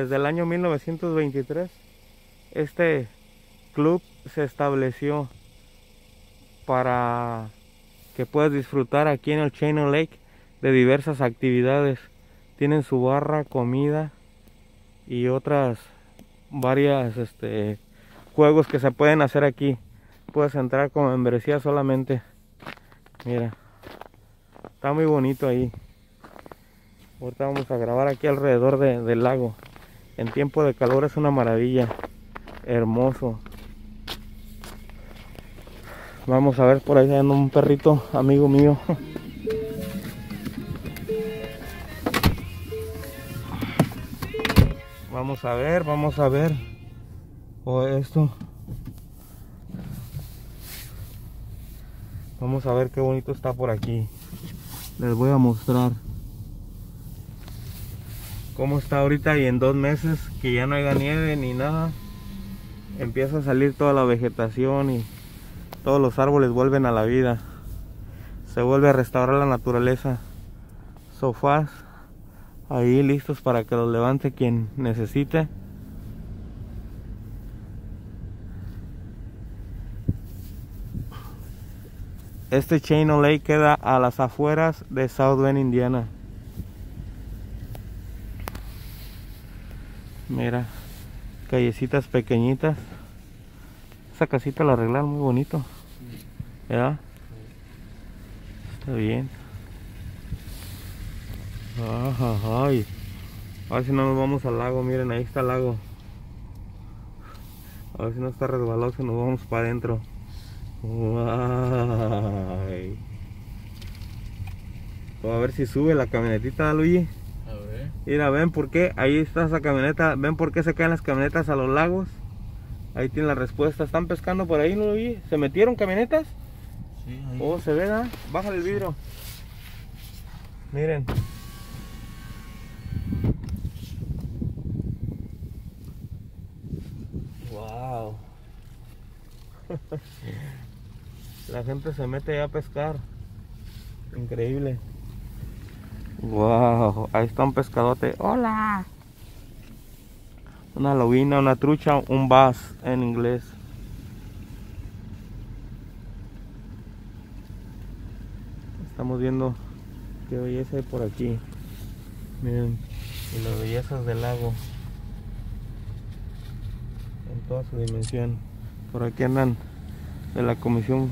Desde el año 1923, este club se estableció para que puedas disfrutar aquí en el Channel Lake de diversas actividades. Tienen su barra, comida y otras varias este, juegos que se pueden hacer aquí. Puedes entrar con membresía solamente. Mira, está muy bonito ahí. Ahorita vamos a grabar aquí alrededor del lago. En tiempo de calor es una maravilla. Hermoso. Vamos a ver por ahí anda un perrito amigo mío. Vamos a ver, vamos a ver. O esto. Vamos a ver qué bonito está por aquí. Les voy a mostrar cómo está ahorita y en dos meses que ya no haya nieve ni nada. Empieza a salir toda la vegetación y todos los árboles vuelven a la vida. Se vuelve a restaurar la naturaleza. Sofás ahí listos para que los levante quien necesite. Este Chain Lake queda a las afueras de South Bend, Indiana. Mira, callecitas pequeñitas. Esa casita la arreglaron muy bonito. ¿Ya? Está bien. Ay. A ver si no nos vamos al lago, miren, ahí está el lago. A ver si no está resbaloso, nos vamos para adentro. A ver si sube la camionetita, Luigi. Mira, ven por qué, ahí está esa camioneta, ven por qué se caen las camionetas a los lagos. Ahí tiene la respuesta. ¿Están pescando por ahí, Luigi? ¿Se metieron camionetas? Sí, ahí. Oh, se ve, ¿ah? Bájale el vidrio. Miren. Wow. La gente se mete a pescar. Increíble. Wow, ahí está un pescadote. Hola. Una lobina, una trucha, un bass en inglés. Estamos viendo qué belleza hay por aquí. Miren, y las bellezas del lago. En toda su dimensión. Por aquí andan de la comisión